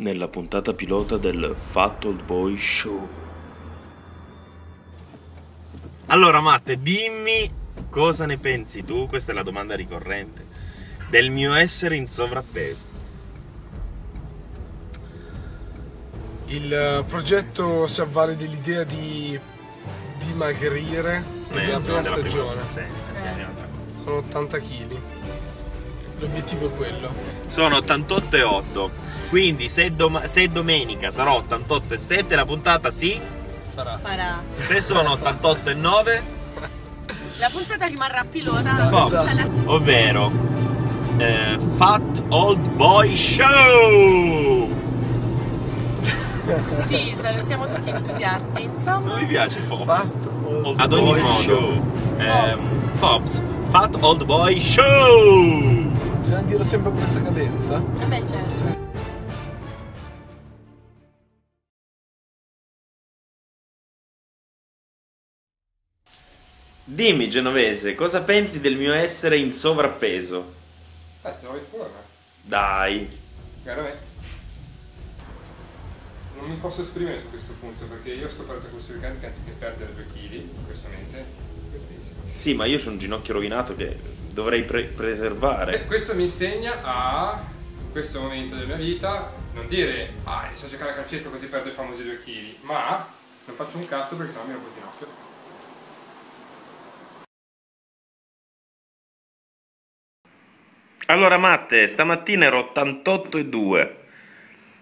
nella puntata pilota del Fat Old Boy Show. Allora Matte, dimmi cosa ne pensi tu, questa è la domanda ricorrente, del mio essere in sovrappeso. Il eh, progetto si avvale dell'idea di dimagrire nella Eh, prima stagione. Sì, sì, in realtà. Sono 80 kg. L'obiettivo è quello. Sono 88,8. Quindi se, dom- se domenica sarò 88,7 la puntata sì, Farà. farà. se sono 88,9 La puntata rimarrà pilota. Fox, Esatto. ovvero eh, Fat Old Boy Show. Sì, siamo tutti entusiasti, insomma. Non mi piace Fox. Fat Old Ad ogni Boy modo, Show. ehm, Fox, Fat Old Boy Show. Bisogna dirlo sempre con questa cadenza? Eh beh, certo. Sì. Dimmi Genovese, cosa pensi del mio essere in sovrappeso? Dai, siamo in forma. Dai. Caro me. Non mi posso esprimere su questo punto perché io ho scoperto questo weekend che anziché perdere 2 kg in questo mese. Sì, ma io ho un ginocchio rovinato che dovrei pre- Beh, preservare. questo mi insegna a, in questo momento della mia vita, non dire, ah, inizio a giocare a calcetto così perdo i famosi 2 kg, ma non faccio un cazzo perché sennò mi rompo il ginocchio. Allora Matte, stamattina ero 88,2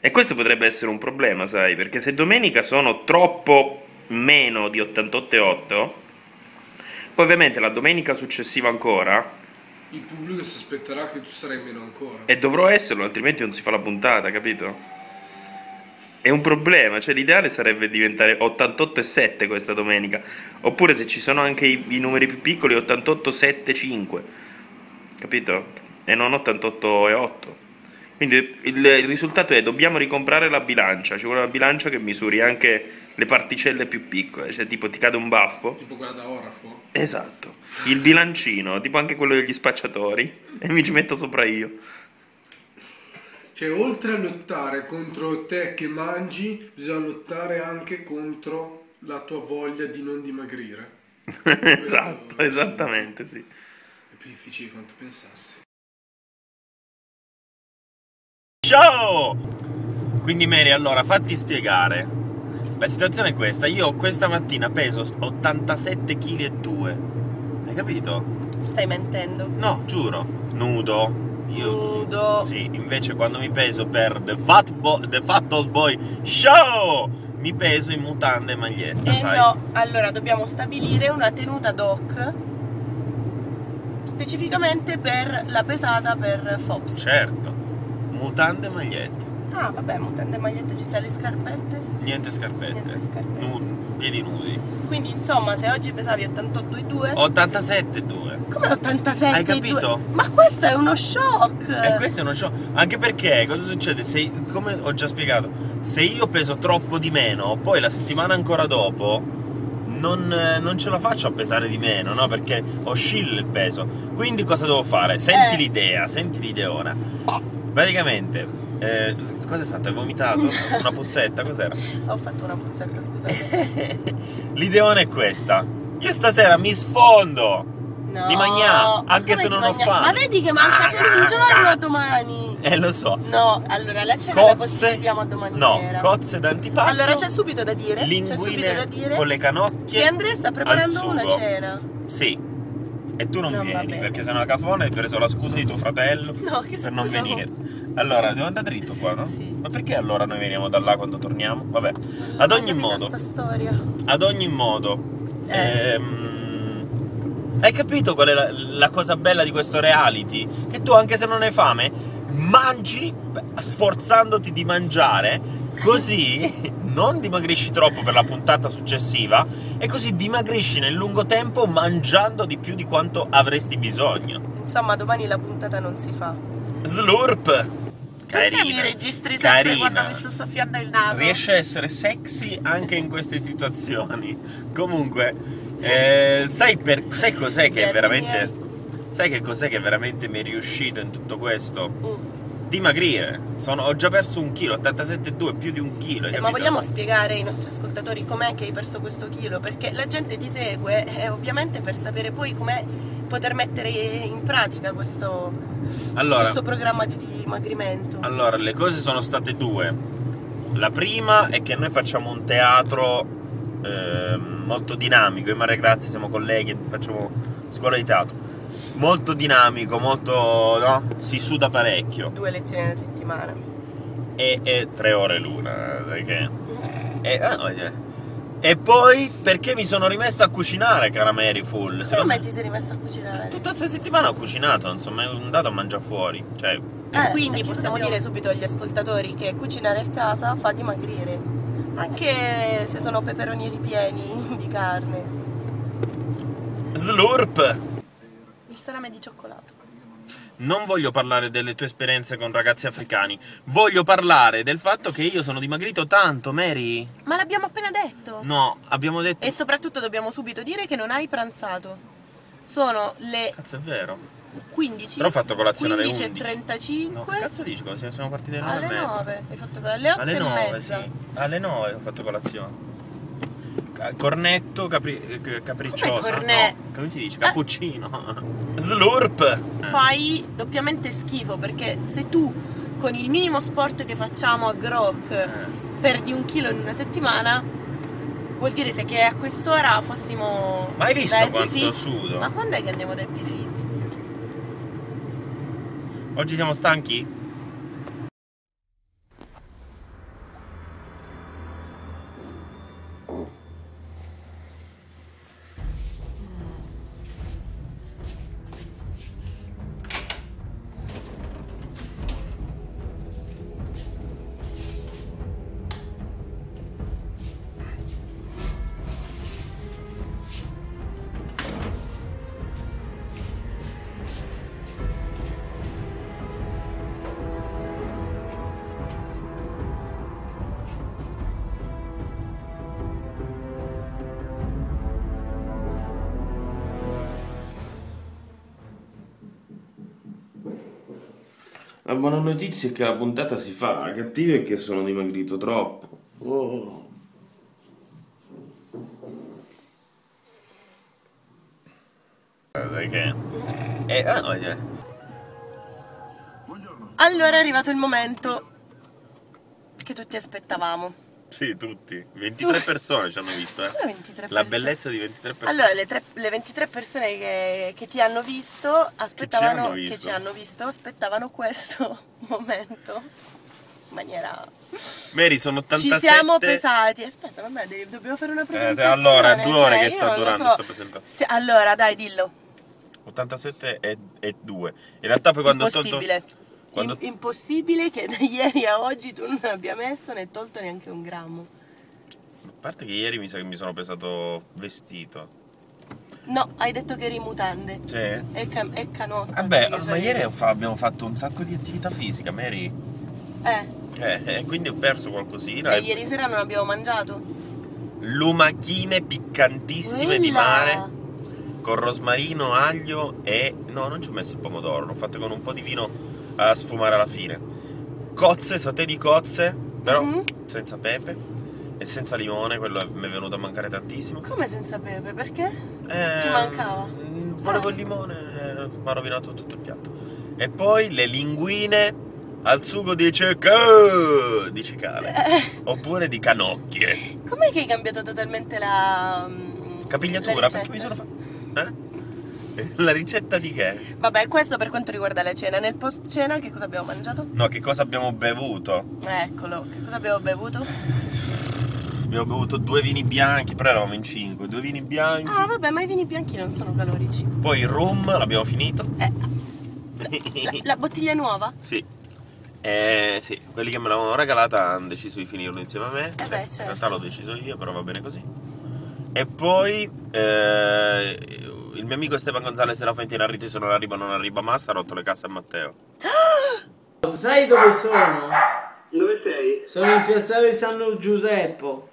e questo potrebbe essere un problema, sai, perché se domenica sono troppo meno di 88,8, poi ovviamente la domenica successiva ancora, Il pubblico si aspetterà che tu sarai meno ancora. e dovrò esserlo, altrimenti non si fa la puntata, capito? È un problema, cioè l'ideale sarebbe diventare 88,7 questa domenica, oppure se ci sono anche i, i numeri più piccoli 88,75, capito? E non 88,8. Quindi il, il risultato è dobbiamo ricomprare la bilancia, ci vuole una bilancia che misuri anche le particelle più piccole, cioè tipo ti cade un baffo. Tipo quella da orafo. Esatto, il bilancino, tipo anche quello degli spacciatori, e mi ci metto sopra io. Cioè, oltre a lottare contro te che mangi, bisogna lottare anche contro la tua voglia di non dimagrire. esatto, esattamente, sì. È più difficile di quanto pensassi. Ciao! Quindi Mary, allora fatti spiegare. La situazione è questa, io questa mattina peso 87 kg e 2. Hai capito? Stai mentendo. No, giuro, nudo. Io Nudo. Sì, invece quando mi peso per The Fat, Bo- The Fat Old Boy Show mi peso in mutande e maglietta, Eh sai? no, allora dobbiamo stabilire una tenuta doc specificamente per la pesata per Fox. Certo. Mutande e magliette. Ah, vabbè, mutande e magliette ci stanno le scarpette. Niente scarpette. Niente scarpette. Nu- piedi nudi. Quindi insomma, se oggi pesavi 88,2 87,2. come 87 Hai capito? Ma questo è uno shock! E questo è uno show. Anche perché cosa succede? Se, come ho già spiegato, se io peso troppo di meno, poi la settimana ancora dopo non, non ce la faccio a pesare di meno, no? Perché oscilla il peso. Quindi cosa devo fare? Senti Eh. l'idea, senti l'ideona. Praticamente, eh, cosa hai fatto? Hai vomitato? Una puzzetta? Cos'era? Ho fatto una puzzetta, scusate. L'ideona è questa. Io stasera mi sfondo. No. Di magnà, ma anche se non ho fame. Ma vedi che manca solo un giorno a domani. Eh, lo so. No, allora la cena la Cozze. posticipiamo a domani No, sera. cozze d'antipasto. Allora c'è subito da dire, c'è subito da dire con le canocchie che Andrea sta preparando una cena. Sì. E tu non No, va vieni perché sei una cafona e hai preso la scusa di tuo fratello No, che per non venire. Allora, devo andare dritto qua, no? Sì. Ma perché allora noi veniamo da là quando torniamo? Vabbè. Ad ogni modo, Sta storia. ad ogni modo. Eh. ehm, hai capito qual è la, la cosa bella di questo reality? Che tu anche se non hai fame, mangi sforzandoti di mangiare, così non dimagrisci troppo per la puntata successiva e così dimagrisci nel lungo tempo mangiando di più di quanto avresti bisogno. Insomma, domani la puntata non si fa. Slurp! Perché mi Carina. registri sempre quando Carina. mi sto soffiando il naso? Riesce a essere sexy anche in queste situazioni. Comunque, eh, sai, per, sai cos'è che Germi veramente. miei. Sai che cos'è che veramente mi è riuscito in tutto questo? Mm. dimagrire. Sono- ho già perso un chilo, 87,2, più di un chilo. hai Eh, ma vogliamo spiegare ai nostri ascoltatori com'è che hai perso questo chilo? Perché la gente ti segue eh, ovviamente per sapere poi com'è poter mettere in pratica questo, Allora, questo programma di dimagrimento. allora, le cose sono state due. La prima è che noi facciamo un teatro ehm, molto dinamico. Io e Maria Grazia siamo colleghi, facciamo scuola di teatro. Molto dinamico, molto. no? Si suda parecchio. Due lezioni alla settimana. E, e tre ore l'una, perché. E, ah, no, eh. E poi perché mi sono rimesso a cucinare, cara Mary Full. Come Secondo mai me- ti sei rimesso a cucinare? Tutta questa settimana ho cucinato, non sono mai andato a mangiare fuori. Cioè, E quindi possiamo dobbiamo- dire subito agli ascoltatori che cucinare a casa fa dimagrire. Anche se sono peperoni ripieni di carne. slurp! Il salame di cioccolato. Non voglio parlare delle tue esperienze con ragazzi africani, voglio parlare del fatto che io sono dimagrito tanto, Mary. Ma l'abbiamo appena detto. No, abbiamo detto. E soprattutto dobbiamo subito dire che non hai pranzato. Sono le Cazzo, è vero. 15. Però ho fatto colazione alle 11. 15.35. No, che cazzo dici? Siamo partiti alle 9 alle e mezza? 9. Hai fatto alle 8 Alle e 9, mezza. sì. Alle 9 ho fatto colazione. Cornetto capri- eh, capriccioso. Come corne- No, come si dice? Cappuccino. Slurp. Fai doppiamente schifo perché se tu con il minimo sport che facciamo a Grok Eh. perdi un chilo in una settimana, vuol dire se che a quest'ora fossimo. Ma hai visto quanto Fit- sudo? Ma quando è che andiamo da Happy Fit? Oggi siamo stanchi? La buona notizia è che la puntata si fa, la cattiva è che sono dimagrito troppo. Oh. Perché? Eh, ah, no, eh. Allora è arrivato il momento che tutti aspettavamo. Sì, tutti. 23 persone ci hanno visto, eh. Come 23 La bellezza di 23 persone. Allora, le, tre- le 23 persone che, che ti hanno visto aspettavano che visto? ci hanno visto, aspettavano questo momento in maniera Mary, sono 87. Ci siamo pesati. Aspetta, vabbè, devi- dobbiamo fare una presentazione. allora, è due ore cioè, che sta durando so. presentazione. Se- allora, dai, dillo. 87 e, e 2. In realtà poi quando ho tolto... Impossibile. quando- Im- impossibile che da ieri a oggi tu non abbia messo né tolto neanche un grammo. A parte che ieri mi sa che mi sono pesato vestito. No, hai detto che eri in mutande. Sì. E, ca- e canotta. Vabbè, che ma c'hai- ieri fa- abbiamo fatto un sacco di attività fisica, Mary. Eh, Eh, e quindi ho perso qualcosina. e ieri sera non abbiamo mangiato. Lumachine piccantissime di Quella. mare con rosmarino, aglio e no, non ci ho messo il pomodoro, l'ho fatte con un po' di vino a sfumare alla fine. Cozze, satè di cozze, però Mhm. senza pepe e senza limone, quello mi è venuto a mancare tantissimo. Come senza pepe? Perché? Eh, Ti mancava? mm, Volevo il limone, eh, mi ha rovinato tutto il piatto. E poi le linguine al sugo di cecca di cicale Eh. oppure di canocchie. Com'è che hai cambiato totalmente la. mm, Capigliatura, la perché mi sono fatto. Eh? La ricetta di che? Vabbè, questo per quanto riguarda la cena. Nel post cena che cosa abbiamo mangiato? No, che cosa abbiamo bevuto? Eccolo, che cosa abbiamo bevuto? Abbiamo bevuto due vini bianchi, però eravamo in cinque. Due vini bianchi. Ah, vabbè, ma i vini bianchi non sono calorici. Poi il rum l'abbiamo finito. Eh, la, la bottiglia nuova? Sì. Eh, sì, quelli che me l'avevano regalata hanno deciso di finirlo insieme a me. Eh beh, In certo. realtà l'ho deciso io, però va bene così. E poi eh, il mio amico Esteban Gonzalez e la Fentina Rito non arriva, non arriva massa, ha rotto le casse a Matteo. Sai dove sono? Dove sei? Sono in piazzale San Giuseppe.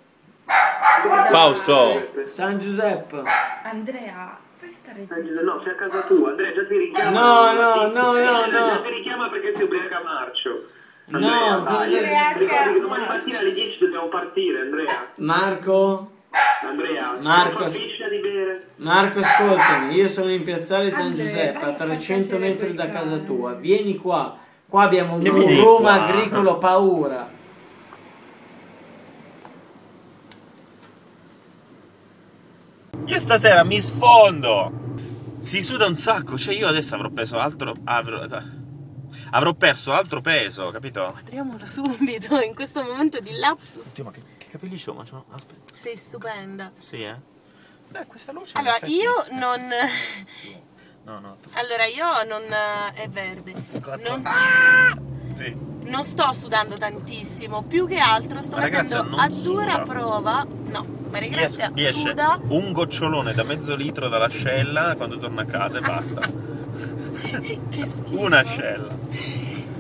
Fausto! San Giuseppe. Andrea, Fai stare Eh, No, sei a casa tua, Andrea già ti richiama. No, no, no, no, no. Già ti richiama perché sei ubriaca a marcio. No, Andrea, dai, ubriaca ricordi che domani mattina alle 10 dobbiamo partire, Andrea. Marco, Andrea, Marco? Marco, ascoltami, io sono in piazzale San Giuseppe, a dai, fai 300 piacere metri da casa tua. Vieni qua. Qua abbiamo un Roma qua? agricolo paura. Io stasera mi sfondo! Si suda un sacco, cioè io adesso avrò preso altro. Avrò, avrò perso altro peso, capito? Quadriamolo subito, in questo momento di lapsus. Che, che capelli c'ho? Ma c'ho. Aspetta. Sei stupenda. Sì, eh? Beh, questa luce. Allora, effetti- io non... No, no, tu. Allora, io non... è verde. Cazzo. Non, Sì. non sto sudando tantissimo, più che altro sto mettendo a dura suda. prova... No, Maria Gli Grazia es- gli esce suda... un gocciolone da mezzo litro dall'ascella quando torna a casa e basta. che schifo. Una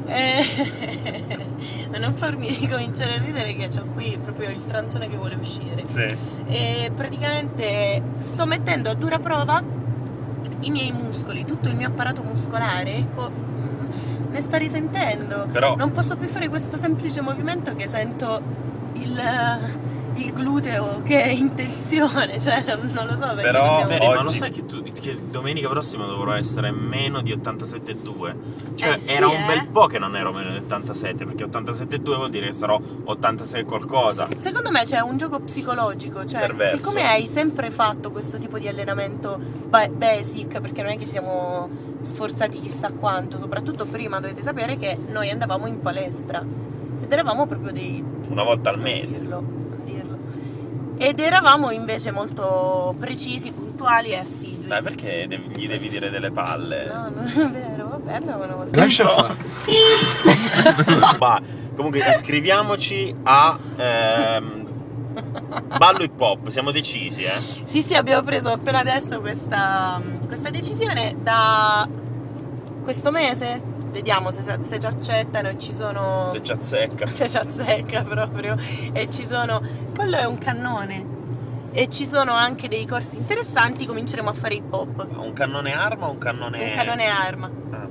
ascella. Eh, ma non farmi cominciare a ridere che ho qui proprio il transone che vuole uscire. Sì. E praticamente sto mettendo a dura prova i miei muscoli, tutto il mio apparato muscolare, ecco, mm, ne sta risentendo. Però- Non posso più fare questo semplice movimento che sento il, il gluteo che è in tensione, cioè non, non lo so perché Però, dobbiamo- Mary, ma lo oggi- sai che, tu- che domenica prossima dovrò essere meno di 87,2? Cioè, Eh, sì, era un eh. bel po' che non ero meno di 87, perché 87,2 vuol dire che sarò 86 qualcosa. Secondo me c'è un gioco psicologico, cioè Perverso. siccome hai sempre fatto questo tipo di allenamento ba- basic, perché non è che ci siamo sforzati chissà quanto, soprattutto prima dovete sapere che noi andavamo in palestra ed eravamo proprio dei... Una volta al mese. dirlo. Ed eravamo invece molto precisi, puntuali e assidui. Dai, perché devi- gli devi dire delle palle? No, non è vero, vabbè, andavano volta. Lascia so. fare. Ma comunque iscriviamoci a ehm, Ballo Hip Hop, siamo decisi, eh? Sì, sì, abbiamo preso appena adesso questa, questa decisione da questo mese. Vediamo se, se ci accettano e ci sono. Se ci azzecca. Se ci azzecca proprio. E ci sono. Quello è un cannone. E ci sono anche dei corsi interessanti. Cominceremo a fare hip hop. Un cannone arma o un cannone... Un cannone arma. Ah.